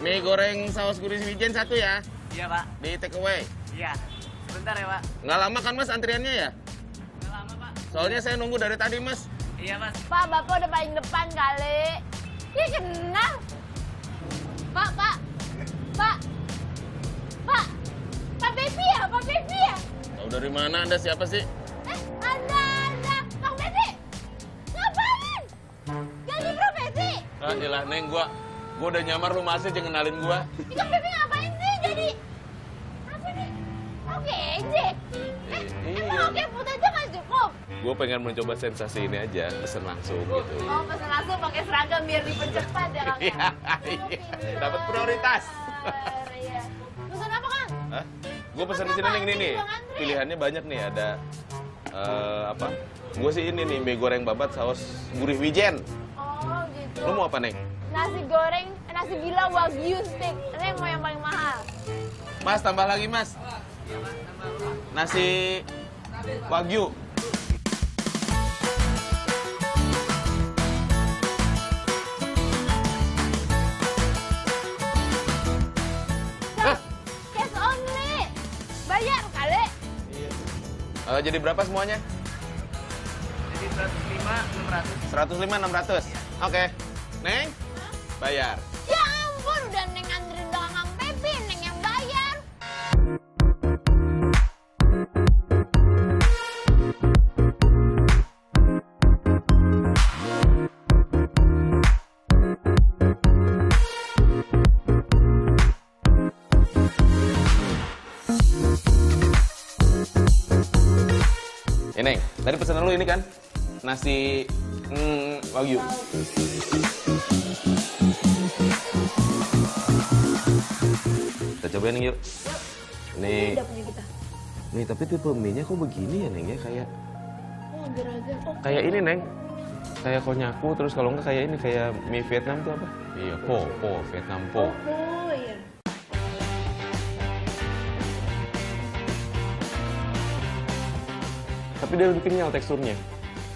Mie goreng saus gurih wijen satu ya. Iya, Pak. Di take away. Iya. Sebentar ya, Pak. Nggak lama kan mas antriannya ya? Nggak lama, Pak. Soalnya saya nunggu dari tadi mas. Iya, Mas. Pak, Bapak udah paling depan kali. Ih, kenal. Pak, Pak. Pak. Pak. Pak Bebi ya? Pak Bebi ya? Tahu dari mana anda siapa sih? Eh, ada, ada. Bang Bebi. Ngapain? Ganti profesi. Ah, ilah neng gua, gua udah nyamar lu masih jangan kenalin gua. Ih, Bang Bebi ngapain sih jadi... Apa nih? Oke, ejek. Eh, Iya. emang oke put aja nggak cukup? Gua pengen mencoba sensasi ini aja, pesen langsung gitu. Oh, pesan langsung pakai seragam biar dipercepat ya, Kang? ya? Iya, iya. Dapat prioritas. Iya. Pesan apa, Kang? Hah? Gue pesen di sini nih ini nih. Pilihannya banyak nih ada eh, apa? Gue sih ini nih mie goreng babat saus gurih wijen. Oh, gitu. Lo mau apa nih? Nasi goreng, eh, nasi gila wagyu steak. Ini yang mau yang paling mahal. Mas tambah lagi mas. Nasi wagyu. Hah? Cash only. Bayar kali. Eh, jadi berapa semuanya? Jadi 105, 600. 105 600. Oke. Neng, bayar. Ya ampun, udah neng anterin doang Pepi, neng yang bayar. Ini, Neng, tadi pesanan lu ini kan? Nasi mm, wagyu. Kita cobain Neng, yuk. Nih, Udah punya kita. nih tapi tipe mie-nya kok begini ya Neng ya? Kayak Oh. Oh, kayak ini Neng. Kayak konyaku terus kalau enggak kayak ini kayak mie Vietnam tuh apa? Iya, po, po, Vietnam po. oh iya. Tapi dia lebih kenyal teksturnya.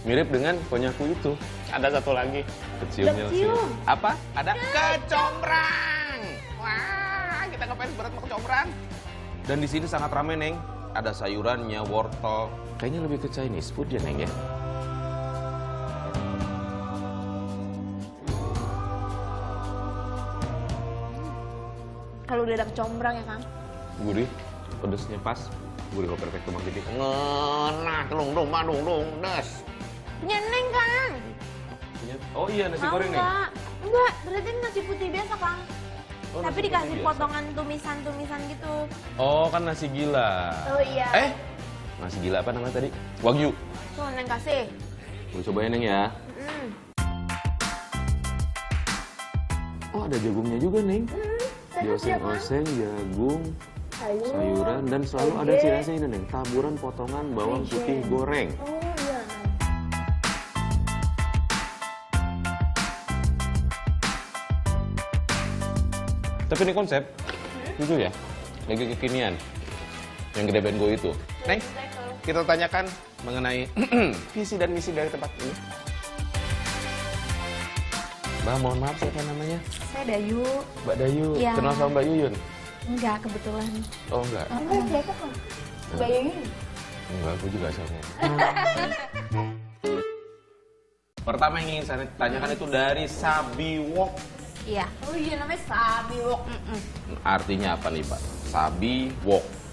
Mirip dengan konyaku itu. Ada satu lagi. Keciumnya sih. Kecium. Apa? Ada kecombrang. Kita ngefans berat sama kecombrang. Dan di sini sangat ramai, Neng. Ada sayurannya, wortel. Kayaknya lebih ke Chinese food ya, Neng ya. Kalau udah ada kecombrang ya, Kang. Gurih, pedesnya pas. Gurih kok perfect tuh gitu. Ngenah, dung dung madung dung des. Punya neng, Kang. Oh iya nasi Mau goreng nih. nggak? Enggak, berarti ini nasi putih biasa, Kang. Oh, Tapi dikasih potongan tumisan-tumisan gitu. Oh kan nasi gila. Oh iya. Eh, nasi gila apa namanya tadi? Wagyu. Tuh, neng kasih. Gue cobain Neng ya. Mm. Oh ada jagungnya juga Neng. Kang. Dioseng-oseng, jagung, Sayur. sayuran, dan selalu ada Oke. khasnya ini Neng. Taburan potongan bawang putih goreng. Oh Tapi ini konsep, jujur ya, lagi kekinian. Yang gede gue itu. Neng, kita tanyakan mengenai visi dan misi dari tempat ini. Mbak, mohon maaf siapa namanya? Saya Dayu. Mbak Dayu. Iya. Kenal sama Mbak Yuyun? Enggak, kebetulan. Oh enggak. Enggak, siapa, Kang? Bayangin. Enggak, aku juga sama. Pertama yang ingin saya tanyakan itu dari Sabi Wok. Iya. Oh iya, namanya sabi wok. Artinya apa nih Pak? Sabi Wok.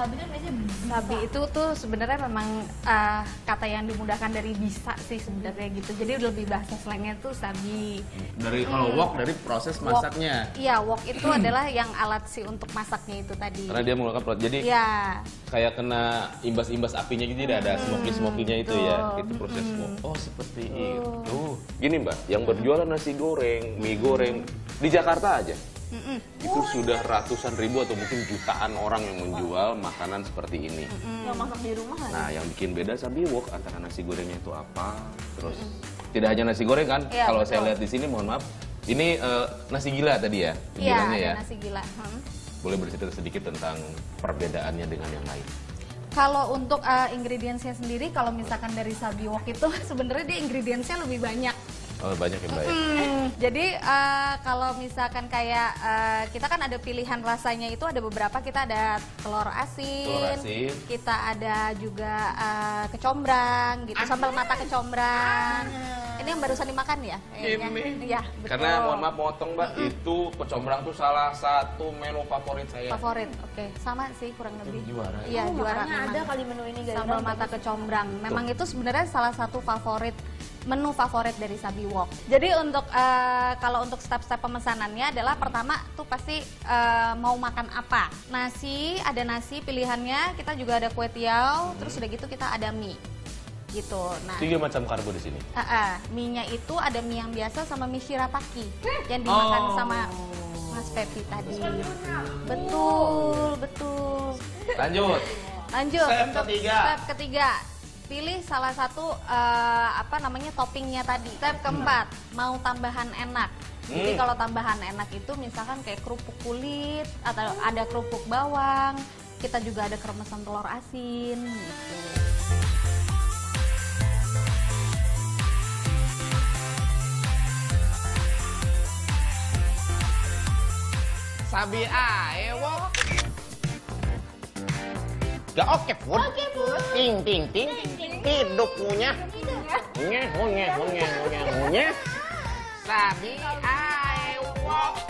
Sabi kan biasanya Sabi itu tuh sebenarnya memang eh, kata yang dimudahkan dari bisa sih sebenarnya gitu. Jadi lebih bahasa slangnya tuh sabi. Dari kalau wok dari proses Wok. masaknya. Iya, wok itu adalah yang alat sih untuk masaknya itu tadi. Karena dia menggunakan proses. Jadi Iya. kayak kena imbas-imbas apinya gitu tidak ada smoky-smokinya itu ya. Itu proses wok. Oh, seperti itu. Gini, Mbak, yang berjualan nasi goreng, mie goreng di Jakarta aja. Mm-mm. Itu sudah ratusan ribu atau mungkin jutaan orang yang menjual makanan seperti ini. yang masak di rumah kan? Nah, yang bikin beda Sabi Wok antara nasi gorengnya itu apa? Terus tidak hanya nasi goreng kan? Iya, Kalau saya lihat di sini, mohon maaf, ini eh, nasi gila tadi ya, Iya, bilangnya ya. nasi gila. Hmm. Boleh bercerita sedikit tentang perbedaannya dengan yang lain. Kalau untuk uh, ingredientsnya sendiri, kalau misalkan dari sabi wok itu sebenarnya dia ingredientsnya lebih banyak. Oh, banyak ya Mbak ya? Hmm, jadi eh, kalau misalkan kayak eh, kita kan ada pilihan rasanya itu ada beberapa kita ada telur asin, Telur asin. kita ada juga eh, kecombrang gitu, sambal mata kecombrang. Ini yang barusan dimakan ya? kayaknya? Ini. Iya, betul. Karena mohon maaf potong Mbak, itu pecombrang tuh salah satu menu favorit saya. Favorit, oke, sama sih kurang lebih. juara. Iya, Oh, juara. memang. ada kali menu ini Sambal mata kecombrang. Memang itu sebenarnya salah satu favorit menu favorit dari Sabi Wok. Jadi untuk eh, kalau untuk step-step pemesanannya adalah pertama tuh pasti eh, mau makan apa. Nasi, ada nasi pilihannya, kita juga ada kue tiaw, terus udah gitu kita ada mie. Gitu. Nah, Tiga macam karbo di sini. Ah, ah. mie-nya itu ada mie yang biasa sama mie shirataki yang dimakan Oh. sama Mas Pepi tadi. Betul, betul. Lanjut. Lanjut Step untuk ketiga. step ketiga. Pilih salah satu eh, apa namanya toppingnya tadi. Step keempat, mau tambahan enak. Jadi Hmm. kalau tambahan enak itu misalkan kayak kerupuk kulit atau ada kerupuk bawang, kita juga ada keremesan telur asin gitu. Sabi wok. Gak oke pun. Oke, Bun. Ting ting ting. Hidup punya. Punya punya punya punya punya. Sabi ae wok.